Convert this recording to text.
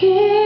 can't